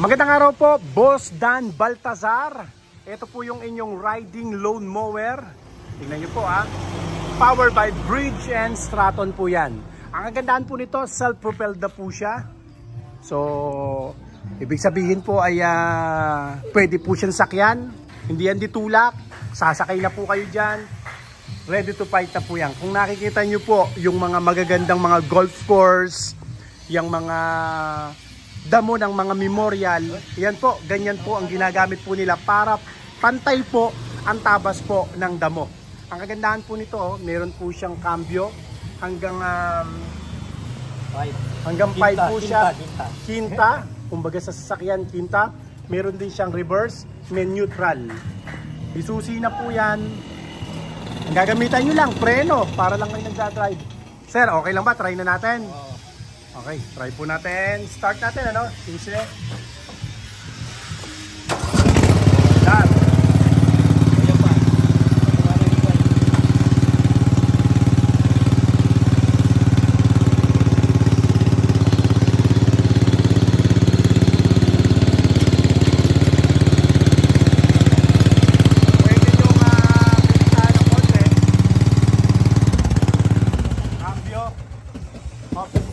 Magandang araw po, Boss Dan Baltazar. Ito po yung inyong riding lawn mower. Tingnan nyo po ah. Powered by Bridge and Straton po yan. Ang kagandahan po nito, self-propelled na po siya. So, ibig sabihin po ay ah, pwede po siyang sakyan. Hindi yan ditulak. Sasakay na po kayo dyan. Ready to fight na po yan. Kung nakikita nyo po yung mga magagandang mga golf course, yung mga damo ng mga memorial, yan po, ganyan po ang ginagamit po nila para pantay po ang tabas po ng damo. Ang kagandahan po nito, oh, meron po siyang cambio hanggang um, Five. hanggang 5 Quinta, po siya. quinta. Quinta, kumbaga sa sasakyan, quinta. Meron din siyang reverse, may neutral. Isusi na po yan. Ang gagamitan nyo lang, preno, para lang kayo nagdadrive. Sir, okay lang ba? Try na natin. Oo. Okay, try po natin. Start natin, ano? Susi. Yan. Ayun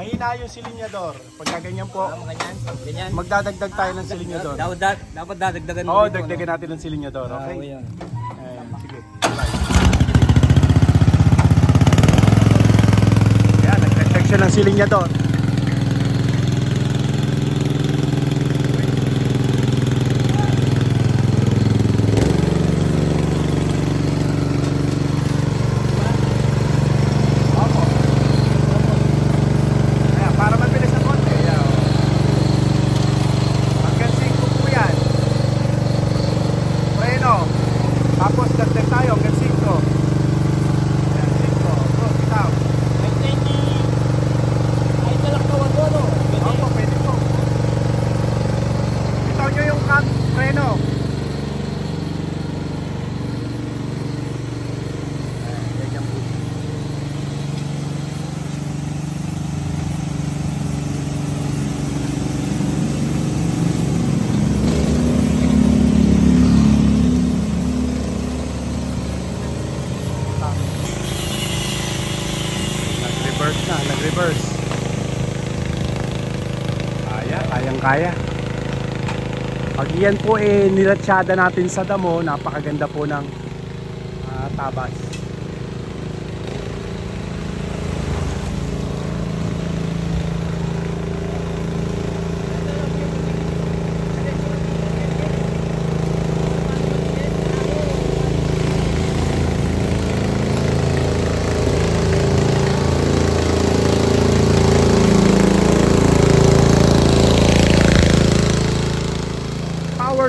Mahina yung silinyador. Pagka ganyan po, Ah, ganyan. Ganyan. magdadagdag tayo ng silinyador. Dapat, dadagdagan Oo, dito, dagdagan natin ng silinyador. Okay? oo, yan. Ayan, sige. Ayan, nagdagdag siya ng silinyador. Opo. Ayan, para mabilis ang konti. Ayan, oh. Hanggang 5 po yan. Preno. Tapos dagdag tayo hanggang 5. Ayan, 5. Go, bitaw. Ay, hindi. Ay, talaktawan to, no? Opo, pwede po. Bitaw nyo yung cam, preno. Ayan, ganyan po. Nag-reverse na, nag-reverse. Kaya, kayang kaya. Pag yan po eh nilatsyada natin sa damo, napakaganda po ng ah, tabas.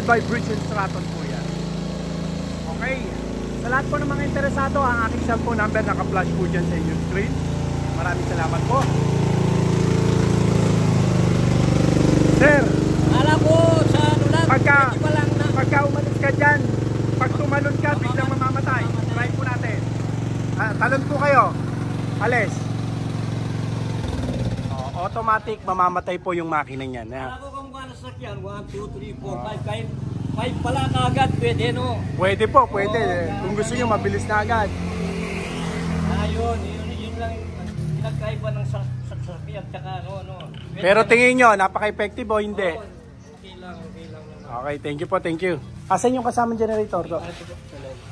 Powered by Bridge and Straton po yan. Okay. Sa lahat po ng mga interesado, ang aking cellphone number naka-flash po dyan sa inyong screen. Maraming salamat po. Sir, Akala ko sa ano lang. Pagka- lang na. pagka umalis ka dyan, pag tumalon ka, biglang mamamatay. Try po natin. Ah, talon po kayo. Alis. Oh, automatic, mamamatay po yung makina niyan. Akala Ah, ko kung paano sakyan. 1, 2, 3, 4, 5. Kahit 5 pala kaagad. Pwede, no? Pwede po, pwede. Oo, Kung gusto nyo, mabilis na agad. Ah, yun. Yun, lang ang pinagkaiba ng sa- sa- sakyan. Tsaka ano, ano. Pwede Pero tingin nyo, napaka-effective o hindi? Oo, Okay lang, okay lang. Okay, thank you po, thank you. Asan yung kasama generator? To? Ito po?